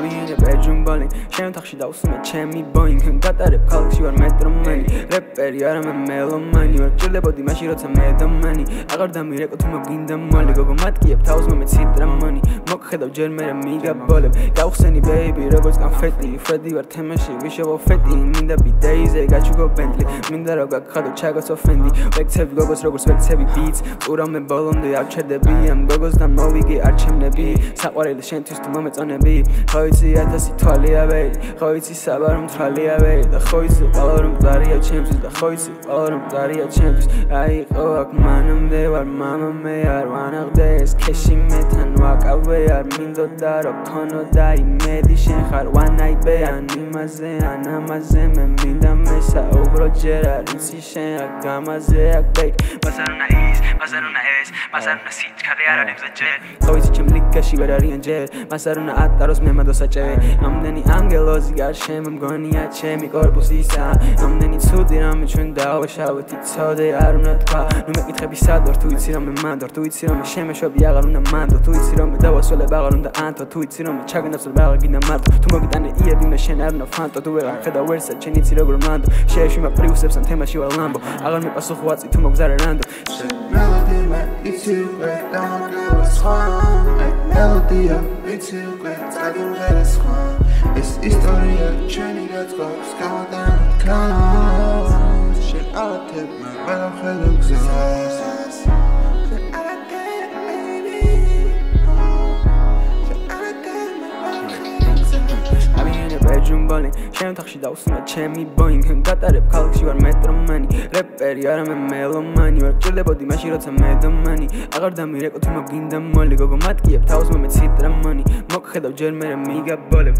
ამიანებ ეჯუმბალი შენ თახში დავსმე ჩემი ბოინგ. გატარებ ქალაქში ვარ მეტრომანი. რეპერი არა მე მელომანი. ვარ ჭირდებოდი მაშინ როცა მე დომანი. აღარ დამირეკო თუ მოგინდა მოლი გოგო მატკიებ თავს მომე ციტრამონი. მოგხედავ ჯერ მე მიგაბოლებ. გავხსენი ბეიბი როგორც კონფეტი ფრედი ვარ თემაში ვიშოვო ფეტი მინდა ბიდეიზე გაჩუგო ბენტლი მინდა რა გაგხადო ჩაგაცო ფენდი ვექცევი გოგოს როგორც ვექცევი ბიც. ურავმე ბოლომდე აღჩერდები ამ გოგოს და მოვიგე არჩევნები საყვარელი შენთვის თუ მომეწონები. ხო იცი ათასი თვალია ვეი ხო იცი საბა რომ თვალია ვეი და ხო იცი ყველა რომ დარია ჩემთვის და ხო იცი ყველა რომ დარია ჩემთვის. აი ხო აქ მანამდე ვარ მამა მე არ ვანაღდე ეს ქეში მეთან ვაკავე არ მინდოდა რომ ქონოდა იმედი შენ ხარ ვანაიბე ან იმაზე ან ამაზე მე მინდა მე საუბრო ჯერ არ იცი შენ რა გამაზე აქ ბეიკ მასარულა ის მასარულა ეს მასარულა სიჩქარე არ არის ზეჯერ ხო იცი ჩემ ხალხში ვერ არიან ჯერ. მას არ უნდა ატაროს მე მადოსაჭევი ამდენი ანგელოზი გარშემო მგონია ჩემი корпуსისა ამდენი ცუდი რამე ჩვენ დავაშავეთ იცოდე არ უნდა თქვა. ნუ მეკითხები სად ვარ თუ იცი რომ მე მანდარ თუ იცი რომ მე შემეშვები აღარ უნდა მანდო თუ იცი რომ მე დავასვლებ აღარ უნდა ანთო თუ იცი რომ მე ჩაგნაცვლებ აღარ გინდა მარტო თუ მოგიტანე იები მე შენ არ უნდა ფანტო თუ ვეღარ ხედავ ვერსა ჩენ იცი როგორ მანდო. შეეშვიმა პრიუსებს ან თემაში ვალ ლამბო. აღარ მეპასუხო აწი თუ მოგზარე რანდო. შენ მელოდი მე იცი უკვე დამაგრევა სხვა melody იცი უკვე წაგიმღერე სხვა. ეს ისტორია ჩვენი გაწყობს გავდან კანს შენ ათებ მე ვერ ხედავ გზას ჯუმბალი შენ თახში დავსნა ჩემი ბოინგ. გატარებ ქალაქში ვარ მეტრომანი. რეპერი არა მე მელომანი. ვარ ჭირდებოდი მაშინ როცა მე დომანი აღარ დამირეკო თუ მოგინდა მოლი. გოგო მატკიებ თავს მომე ციტრამონი. მოგხედავ ჯერ მე მიგაბოლებ